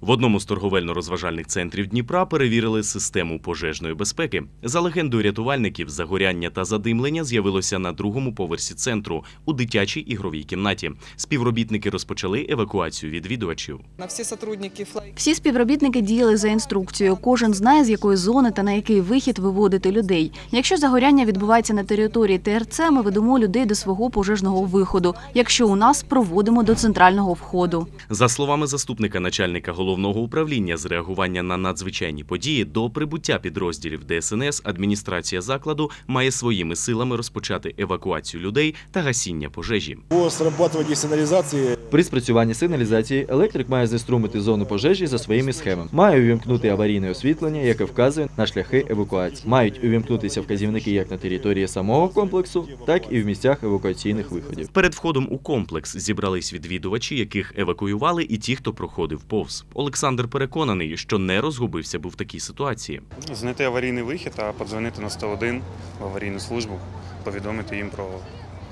В одному з торговельно-розважальних центрів Дніпра перевірили систему пожежної безпеки. За легендою рятувальників, загоряння та задимлення з'явилося на другому поверсі центру у дитячій ігровій кімнаті. Співробітники розпочали евакуацію відвідувачів. Всі співробітники діяли за інструкцією. Кожен знає, з якої зони та на який вихід виводити людей. Якщо загоряння відбувається на території ТРЦ, ми ведемо людей до свого пожежного виходу. Якщо у нас проводимо до центрального входу. За словами заступника начальника головного управління з реагування на надзвичайні події, до прибуття підрозділів ДСНС адміністрація закладу має своїми силами розпочати евакуацію людей та гасіння пожежі. По срабатыванию сигнализации При спрацюванні сигналізації електрик має зіструмити зону пожежі за своїми схемами. Має увімкнути аварійне освітлення, яке вказує на шляхи евакуації. Мають увімкнутися вказівники як на території самого комплексу, так і в місцях евакуаційних виходів. Перед входом у комплекс зібрались відвідувачі, яких евакуювали, і ті, хто проходив повз. Олександр переконаний, що не розгубився був в такій ситуації. Знайти аварійний вихід, а подзвонити на 101 в аварійну службу, повідомити їм про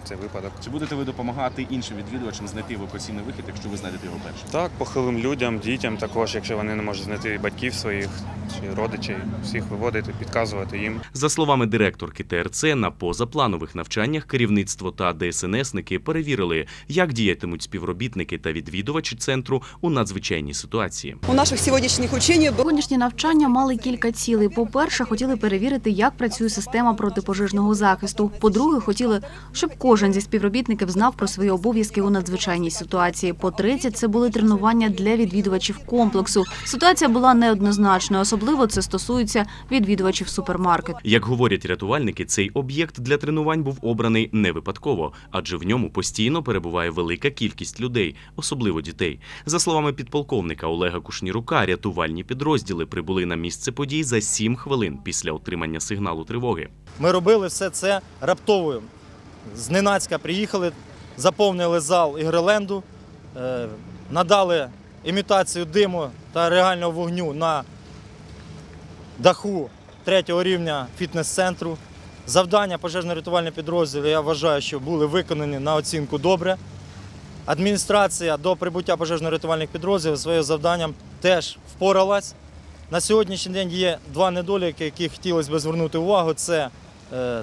цей випадок. Чи будете ви допомагати іншим відвідувачам знайти евакуаційний вихід, якщо ви знайдете його першим? Так, похилим людям, дітям також, якщо вони не можуть знайти батьків своїх чи родичів, всіх виводити, підказувати їм. За словами директорки ТРЦ, на позапланових навчаннях керівництво та ДСНСники перевірили, як діятимуть співробітники та відвідувачі центру у надзвичайній ситуації. У наших сьогоднішніх учень Сьогоднішні навчання мали кілька цілей. По-перше, хотіли перевірити, як працює система протипожежного захисту. По-друге, хотіли, щоб кожен зі співробітників знав про свої обов'язки у надзвичайній ситуації. По-третє, це були тренування для відвідувачів комплексу. Ситуація була неоднозначною, особливо це стосується відвідувачів супермаркету. Як говорять рятувальники, цей об'єкт для тренувань був обраний не випадково, адже в ньому постійно перебуває велика кількість людей, особливо дітей. За словами підполковника Олега Кушнірука, рятувальні підрозділи прибули на місце подій за 7 хвилин після отримання сигналу тривоги. Ми робили все це раптово. Зненацька приїхали, заповнили зал ігроленду, е, надали імітацію диму та реального вогню на даху третього рівня фітнес-центру. Завдання пожежно-рятувального підрозділу, я вважаю, що були виконані на оцінку добре. Адміністрація до прибуття пожежно-рятувальних підрозділів своїм завданням теж впоралась. На сьогоднішній день є два недоліки, які хотілося б звернути увагу. Це е,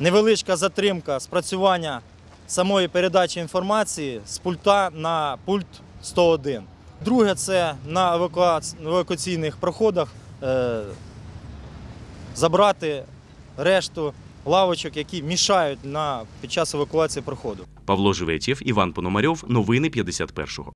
невеличка затримка спрацювання самої передачі інформації з пульта на пульт 101. Друге, це на евакуац- евакуаційних проходах е, забрати решту лавочок, які мішають на, під час евакуації проходу. Павло Живетєв, Іван Пономарьов. Новини 51-го.